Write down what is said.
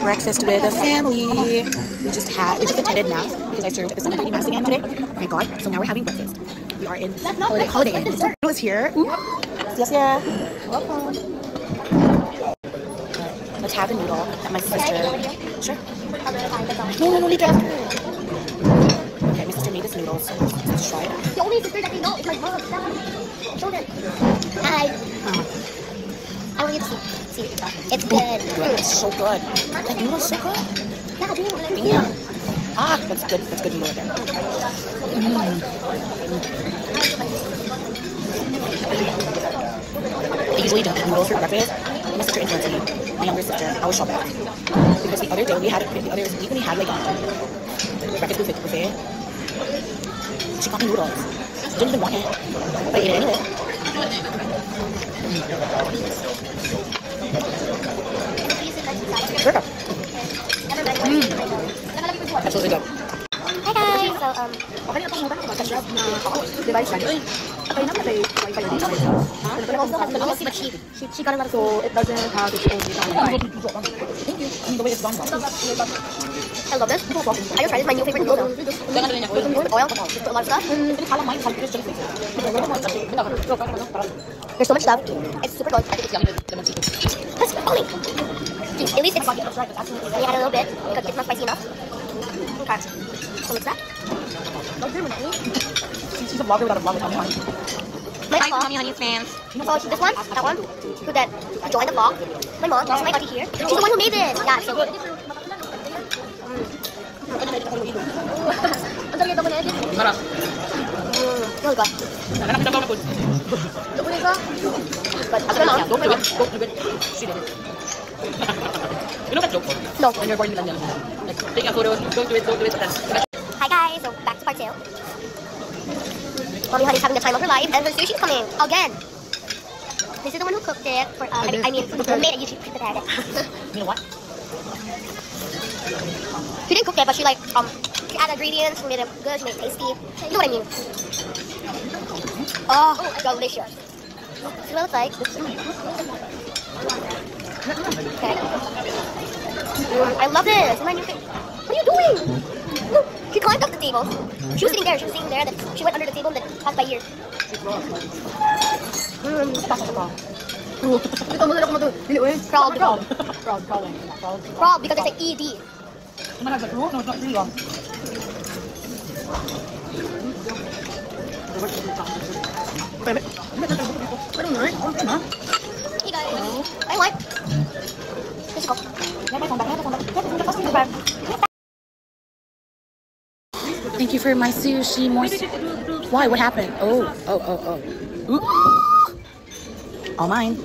breakfast with the family. We just had, we just attended mass because I served the 7:30 mass again today. Thank God. So now we're having breakfast. We are in Holiday, Holiday Inn. Is here. Ooh. Yes, yeah. Welcome. Let's have the noodle that my sister. Sure. No, no, no, leave after. Okay, my sister made this noodles. Let's try it. The only sister that they know is my mom. Them. Hi. I want you to see. See. It's good. It's so good. That noodle's so good. Yeah. Ah, that's good. That's good noodle there. I usually don't noodles for breakfast. My sister influenced me. My younger sister. I was shopping because the other day we had the other week we had like a breakfast buffet. buffet. She got me noodles. Didn't even want it, but I ate it anyway. That's really good. Hi guys. So um, it also has bananas, but she she she got a lot of. So it doesn't have its own design. Thank you. I the way it's done. I love this. I just this. My new favorite noodle. With oil. Put a lot. There's so much stuff. It's super good. That's funny. At least it's. Let me add a little bit because it's not spicy enough. Okay. So what's that? She's a vlogger without a vlog. Tell me honey. My Hi, mom. Mommy Honey fans. Oh, she- this one, that one, who that joined the vlog. My mom, also my auntie here. She's the one who made this. Yeah, it's so good. Marap. Mm, really good. Anak kita bawa pun. But Ask her now. Don't do it. Don't do it. She did it. You know that joke? No. When you're born millennial. Like, take a photo. Don't do it. Don't do it. But then, Hi guys, so back to part two. Mommy Honey's having the time of her life, and her sushi's coming again. This is the one who cooked it for. Uh, I mean, I mean, who made it. You should prepared it. you know what? she didn't cook it, but she like um, she added ingredients. She made it good. She made it tasty. You know what I mean? Oh, delicious. See what it looks like. Okay. I love this. It's my new thing. What are you doing? Look, she climbed up the table. She was sitting there. She was sitting there. Then she went under the table and then passed by here. Mm. Crawled. Proud, proud, proud. Crawled because there's an ED. Someone has a rule? No, it's not real. Hey guys. I like. Let's go. Thank you for my sushi. More. Why? What happened? Oh, oh, oh, oh. Ooh. All mine.